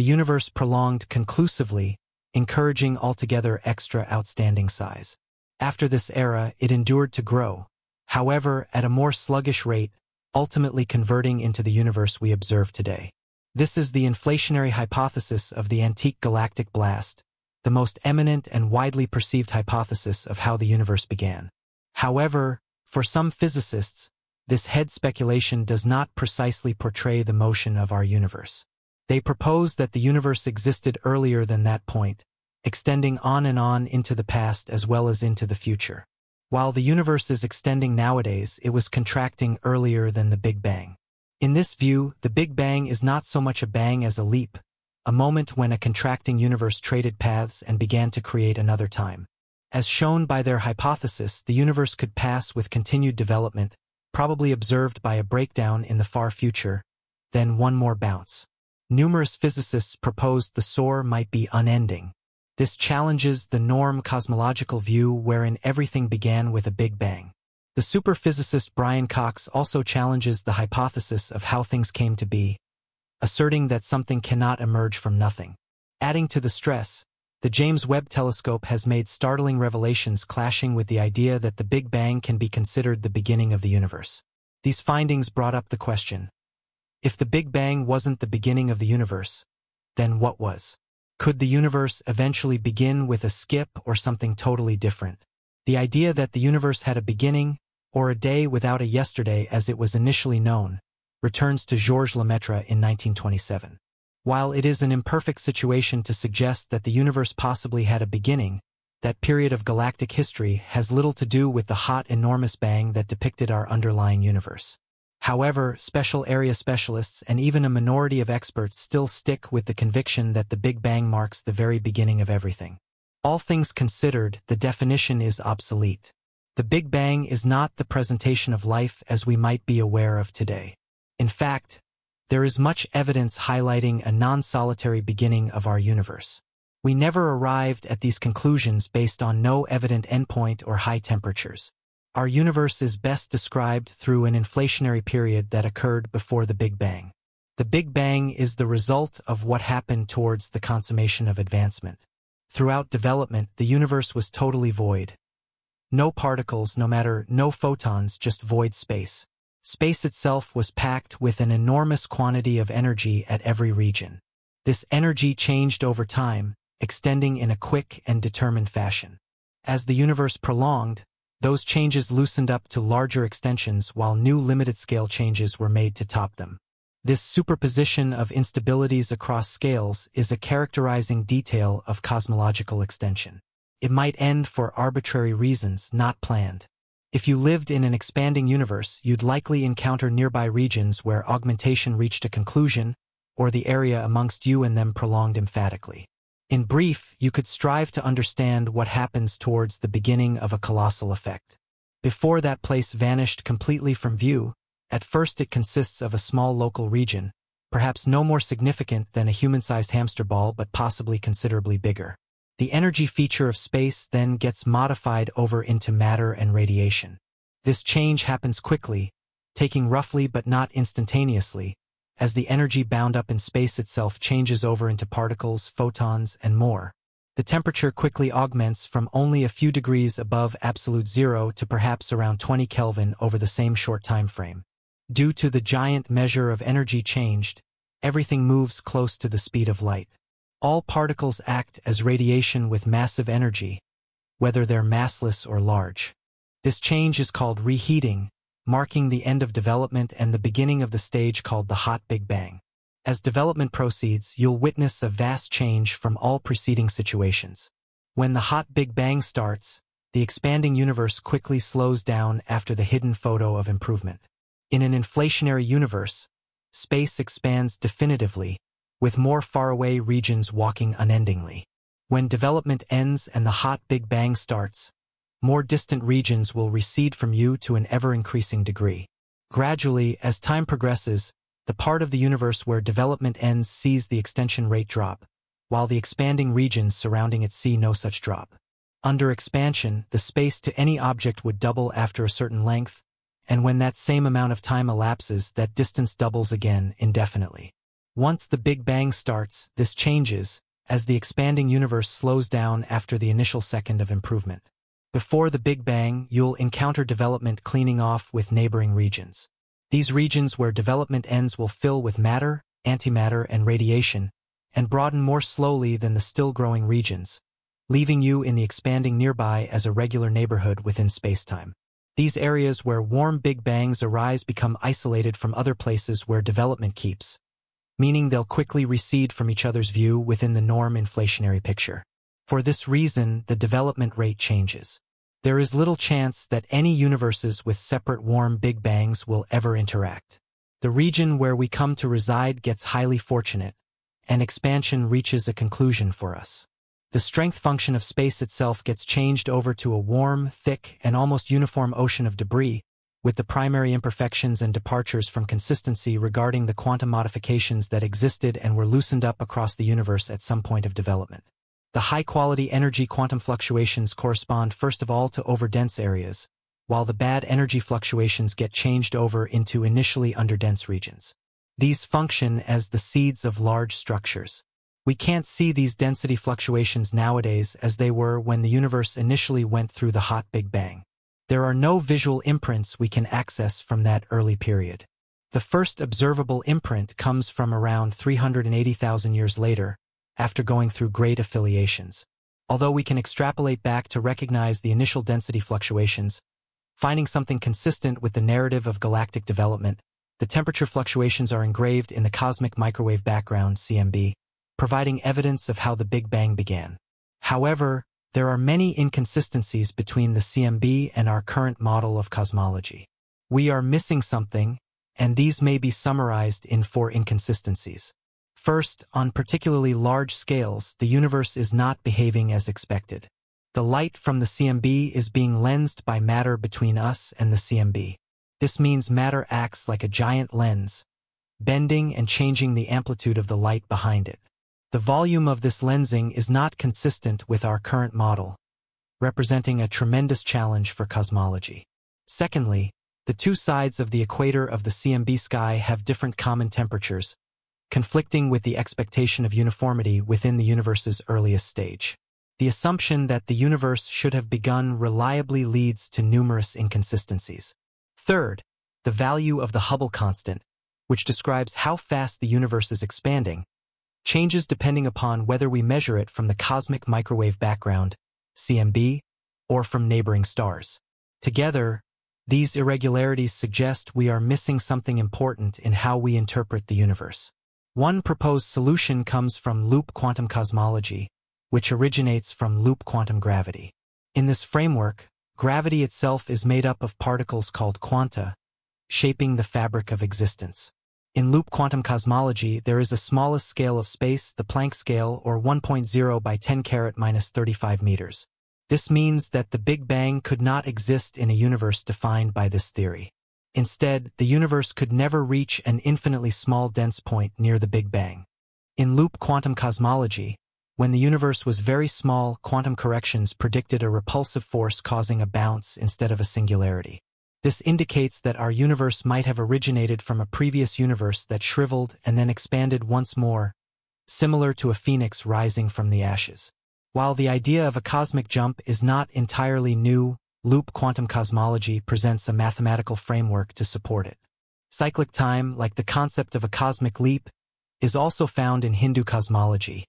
the universe prolonged conclusively, encouraging altogether extra outstanding size. After this era, it endured to grow, however, at a more sluggish rate, ultimately converting into the universe we observe today. This is the inflationary hypothesis of the antique galactic blast, the most eminent and widely perceived hypothesis of how the universe began. However, for some physicists, this head speculation does not precisely portray the motion of our universe. They propose that the universe existed earlier than that point, extending on and on into the past as well as into the future. While the universe is extending nowadays, it was contracting earlier than the Big Bang. In this view, the Big Bang is not so much a bang as a leap, a moment when a contracting universe traded paths and began to create another time. As shown by their hypothesis, the universe could pass with continued development, probably observed by a breakdown in the far future, then one more bounce. Numerous physicists proposed the soar might be unending. This challenges the norm cosmological view wherein everything began with a Big Bang. The superphysicist Brian Cox also challenges the hypothesis of how things came to be, asserting that something cannot emerge from nothing. Adding to the stress, the James Webb Telescope has made startling revelations clashing with the idea that the Big Bang can be considered the beginning of the universe. These findings brought up the question, if the Big Bang wasn't the beginning of the universe, then what was? Could the universe eventually begin with a skip or something totally different? The idea that the universe had a beginning, or a day without a yesterday as it was initially known, returns to Georges Lemaitre in 1927. While it is an imperfect situation to suggest that the universe possibly had a beginning, that period of galactic history has little to do with the hot enormous bang that depicted our underlying universe. However, special area specialists and even a minority of experts still stick with the conviction that the Big Bang marks the very beginning of everything. All things considered, the definition is obsolete. The Big Bang is not the presentation of life as we might be aware of today. In fact, there is much evidence highlighting a non-solitary beginning of our universe. We never arrived at these conclusions based on no evident endpoint or high temperatures. Our universe is best described through an inflationary period that occurred before the Big Bang. The Big Bang is the result of what happened towards the consummation of advancement. Throughout development, the universe was totally void. No particles, no matter, no photons, just void space. Space itself was packed with an enormous quantity of energy at every region. This energy changed over time, extending in a quick and determined fashion. As the universe prolonged, those changes loosened up to larger extensions while new limited-scale changes were made to top them. This superposition of instabilities across scales is a characterizing detail of cosmological extension. It might end for arbitrary reasons not planned. If you lived in an expanding universe, you'd likely encounter nearby regions where augmentation reached a conclusion, or the area amongst you and them prolonged emphatically. In brief, you could strive to understand what happens towards the beginning of a colossal effect. Before that place vanished completely from view, at first it consists of a small local region, perhaps no more significant than a human-sized hamster ball but possibly considerably bigger. The energy feature of space then gets modified over into matter and radiation. This change happens quickly, taking roughly but not instantaneously, as the energy bound up in space itself changes over into particles, photons, and more. The temperature quickly augments from only a few degrees above absolute zero to perhaps around 20 Kelvin over the same short time frame. Due to the giant measure of energy changed, everything moves close to the speed of light. All particles act as radiation with massive energy, whether they're massless or large. This change is called reheating, marking the end of development and the beginning of the stage called the Hot Big Bang. As development proceeds, you'll witness a vast change from all preceding situations. When the Hot Big Bang starts, the expanding universe quickly slows down after the hidden photo of improvement. In an inflationary universe, space expands definitively, with more faraway regions walking unendingly. When development ends and the hot Big Bang starts, more distant regions will recede from you to an ever-increasing degree. Gradually, as time progresses, the part of the universe where development ends sees the extension rate drop, while the expanding regions surrounding it see no such drop. Under expansion, the space to any object would double after a certain length, and when that same amount of time elapses, that distance doubles again indefinitely. Once the Big Bang starts, this changes, as the expanding universe slows down after the initial second of improvement. Before the Big Bang, you'll encounter development cleaning off with neighboring regions. These regions where development ends will fill with matter, antimatter, and radiation, and broaden more slowly than the still-growing regions, leaving you in the expanding nearby as a regular neighborhood within spacetime. These areas where warm Big Bangs arise become isolated from other places where development keeps, meaning they'll quickly recede from each other's view within the norm inflationary picture. For this reason, the development rate changes. There is little chance that any universes with separate warm Big Bangs will ever interact. The region where we come to reside gets highly fortunate, and expansion reaches a conclusion for us. The strength function of space itself gets changed over to a warm, thick, and almost uniform ocean of debris, with the primary imperfections and departures from consistency regarding the quantum modifications that existed and were loosened up across the universe at some point of development. The high-quality energy quantum fluctuations correspond first of all to overdense areas, while the bad energy fluctuations get changed over into initially underdense regions. These function as the seeds of large structures. We can't see these density fluctuations nowadays as they were when the universe initially went through the hot Big Bang. There are no visual imprints we can access from that early period. The first observable imprint comes from around 380,000 years later, after going through great affiliations. Although we can extrapolate back to recognize the initial density fluctuations, finding something consistent with the narrative of galactic development, the temperature fluctuations are engraved in the cosmic microwave background, CMB, providing evidence of how the Big Bang began. However, there are many inconsistencies between the CMB and our current model of cosmology. We are missing something, and these may be summarized in four inconsistencies. First, on particularly large scales, the universe is not behaving as expected. The light from the CMB is being lensed by matter between us and the CMB. This means matter acts like a giant lens, bending and changing the amplitude of the light behind it. The volume of this lensing is not consistent with our current model, representing a tremendous challenge for cosmology. Secondly, the two sides of the equator of the CMB sky have different common temperatures, conflicting with the expectation of uniformity within the universe's earliest stage. The assumption that the universe should have begun reliably leads to numerous inconsistencies. Third, the value of the Hubble constant, which describes how fast the universe is expanding, changes depending upon whether we measure it from the cosmic microwave background, CMB, or from neighboring stars. Together, these irregularities suggest we are missing something important in how we interpret the universe. One proposed solution comes from loop quantum cosmology, which originates from loop quantum gravity. In this framework, gravity itself is made up of particles called quanta, shaping the fabric of existence. In loop quantum cosmology, there is a smallest scale of space, the Planck scale, or 1.0 by 10 caret minus 35 meters. This means that the Big Bang could not exist in a universe defined by this theory. Instead, the universe could never reach an infinitely small dense point near the Big Bang. In loop quantum cosmology, when the universe was very small, quantum corrections predicted a repulsive force causing a bounce instead of a singularity. This indicates that our universe might have originated from a previous universe that shriveled and then expanded once more, similar to a phoenix rising from the ashes. While the idea of a cosmic jump is not entirely new, Loop quantum cosmology presents a mathematical framework to support it. Cyclic time, like the concept of a cosmic leap, is also found in Hindu cosmology,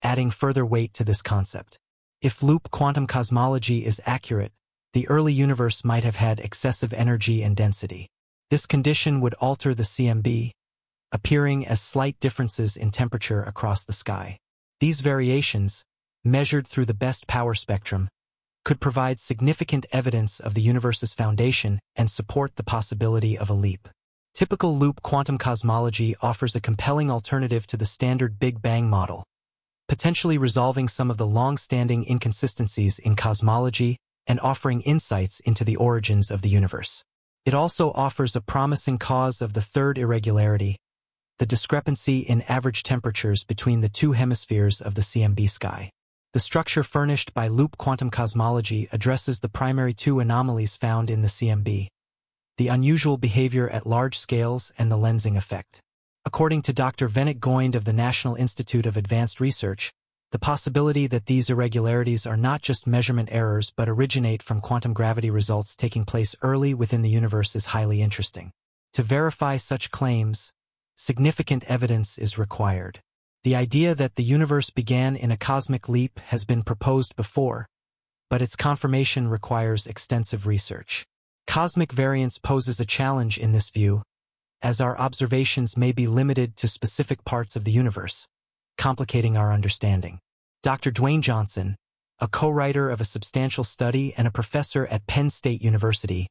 adding further weight to this concept. If loop quantum cosmology is accurate, the early universe might have had excessive energy and density. This condition would alter the CMB, appearing as slight differences in temperature across the sky. These variations, measured through the best power spectrum, could provide significant evidence of the universe's foundation and support the possibility of a leap. Typical loop quantum cosmology offers a compelling alternative to the standard Big Bang model, potentially resolving some of the long-standing inconsistencies in cosmology and offering insights into the origins of the universe. It also offers a promising cause of the third irregularity, the discrepancy in average temperatures between the two hemispheres of the CMB sky. The structure furnished by loop quantum cosmology addresses the primary two anomalies found in the CMB, the unusual behavior at large scales and the lensing effect. According to Dr. Venik Goind of the National Institute of Advanced Research, the possibility that these irregularities are not just measurement errors but originate from quantum gravity results taking place early within the universe is highly interesting. To verify such claims, significant evidence is required. The idea that the universe began in a cosmic leap has been proposed before, but its confirmation requires extensive research. Cosmic variance poses a challenge in this view, as our observations may be limited to specific parts of the universe, complicating our understanding. Dr. Dwayne Johnson, a co-writer of a substantial study and a professor at Penn State University,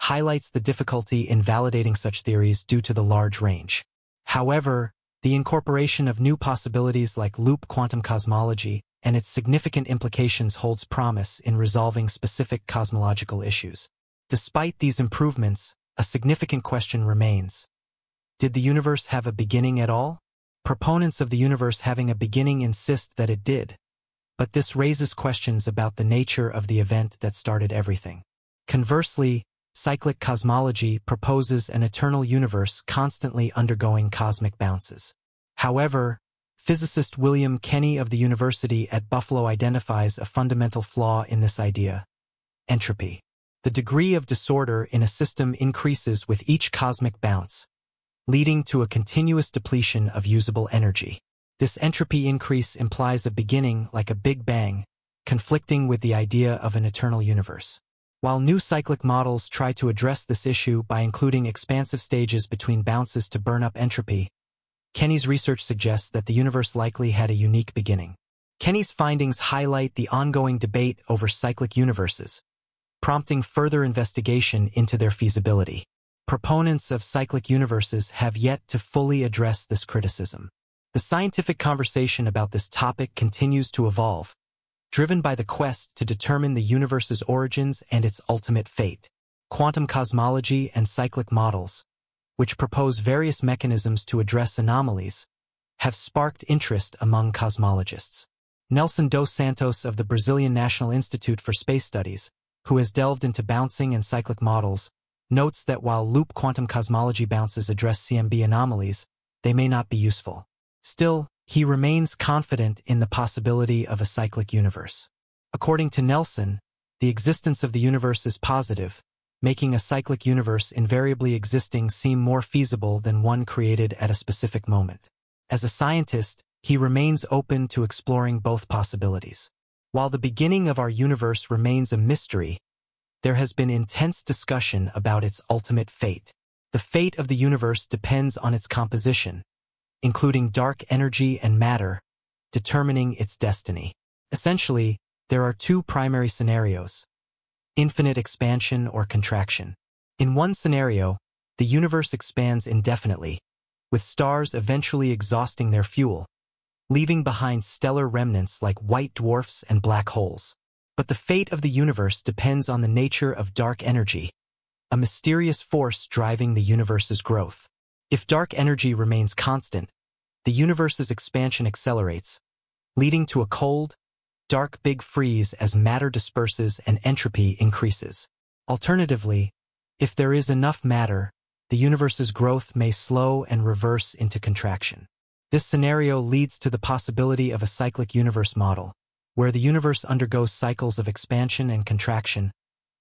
highlights the difficulty in validating such theories due to the large range. However, the incorporation of new possibilities like loop quantum cosmology and its significant implications holds promise in resolving specific cosmological issues. Despite these improvements, a significant question remains. Did the universe have a beginning at all? Proponents of the universe having a beginning insist that it did, but this raises questions about the nature of the event that started everything. Conversely, cyclic cosmology proposes an eternal universe constantly undergoing cosmic bounces. However, physicist William Kinney of the University at Buffalo identifies a fundamental flaw in this idea, entropy. The degree of disorder in a system increases with each cosmic bounce, leading to a continuous depletion of usable energy. This entropy increase implies a beginning like a Big Bang, conflicting with the idea of an eternal universe. While new cyclic models try to address this issue by including expansive stages between bounces to burn up entropy, Kinney's research suggests that the universe likely had a unique beginning. Kinney's findings highlight the ongoing debate over cyclic universes, prompting further investigation into their feasibility. Proponents of cyclic universes have yet to fully address this criticism. The scientific conversation about this topic continues to evolve, driven by the quest to determine the universe's origins and its ultimate fate. Quantum cosmology and cyclic models, which propose various mechanisms to address anomalies, have sparked interest among cosmologists. Nelson dos Santos of the Brazilian National Institute for Space Studies, who has delved into bouncing and cyclic models, notes that while loop quantum cosmology bounces address CMB anomalies, they may not be useful. Still, he remains confident in the possibility of a cyclic universe. According to Nelson, the existence of the universe is positive, making a cyclic universe invariably existing seem more feasible than one created at a specific moment. As a scientist, he remains open to exploring both possibilities. While the beginning of our universe remains a mystery, there has been intense discussion about its ultimate fate. The fate of the universe depends on its composition, including dark energy and matter, determining its destiny. Essentially, there are two primary scenarios, infinite expansion or contraction. In one scenario, the universe expands indefinitely, with stars eventually exhausting their fuel, leaving behind stellar remnants like white dwarfs and black holes. But the fate of the universe depends on the nature of dark energy, a mysterious force driving the universe's growth. If dark energy remains constant, the universe's expansion accelerates, leading to a cold, dark big freeze as matter disperses and entropy increases. Alternatively, if there is enough matter, the universe's growth may slow and reverse into contraction. This scenario leads to the possibility of a cyclic universe model, where the universe undergoes cycles of expansion and contraction,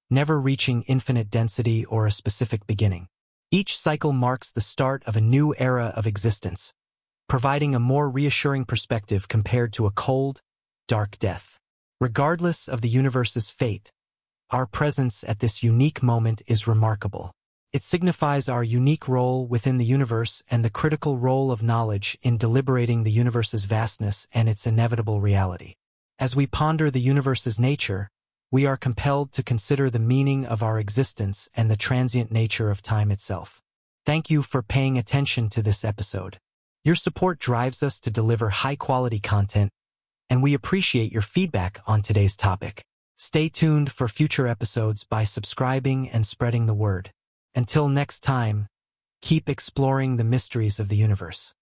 never reaching infinite density or a specific beginning. Each cycle marks the start of a new era of existence, providing a more reassuring perspective compared to a cold, dark death. Regardless of the universe's fate, our presence at this unique moment is remarkable. It signifies our unique role within the universe and the critical role of knowledge in deliberating the universe's vastness and its inevitable reality. As we ponder the universe's nature, we are compelled to consider the meaning of our existence and the transient nature of time itself. Thank you for paying attention to this episode. Your support drives us to deliver high-quality content, and we appreciate your feedback on today's topic. Stay tuned for future episodes by subscribing and spreading the word. Until next time, keep exploring the mysteries of the universe.